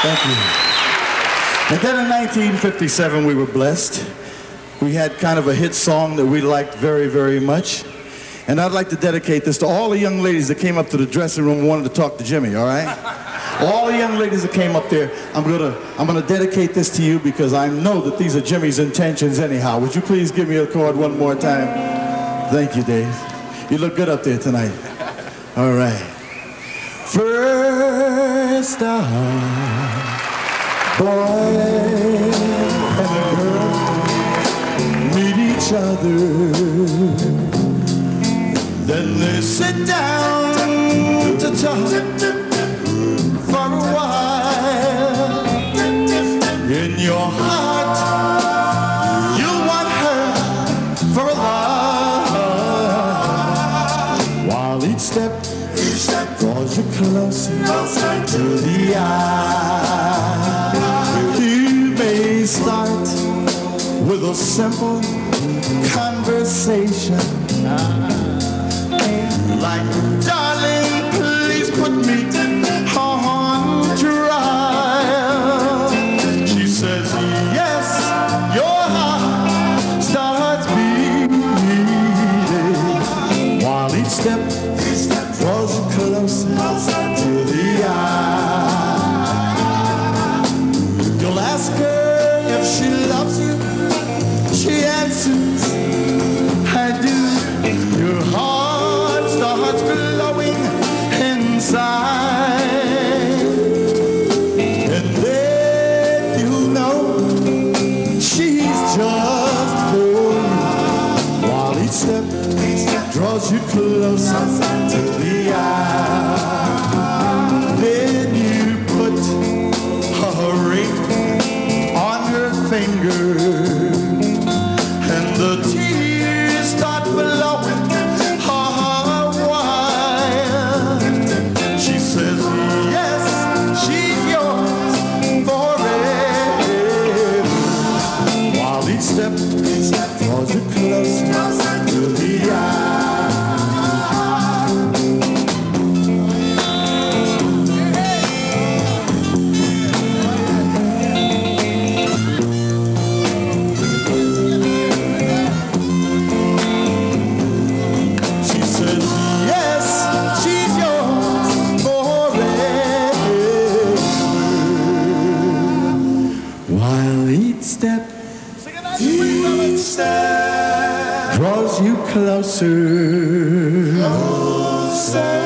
Thank you. And then in 1957, we were blessed. We had kind of a hit song that we liked very, very much. And I'd like to dedicate this to all the young ladies that came up to the dressing room and wanted to talk to Jimmy, all right? all the young ladies that came up there, I'm gonna, I'm gonna dedicate this to you because I know that these are Jimmy's intentions anyhow. Would you please give me a chord one more time? Thank you, Dave. You look good up there tonight. All right. First a boy and girl meet each other. Then they sit down to talk for a while. In your heart, you want her for a while. While each step you closer, closer to the eye. You may start with a simple conversation. Beating. While each step draws you closer draws you closer to the eye. Then you put a ring on her finger. And the tears start flowing. She says, yes, she's yours. While each step draws you closer to the step draws you closer. Closer.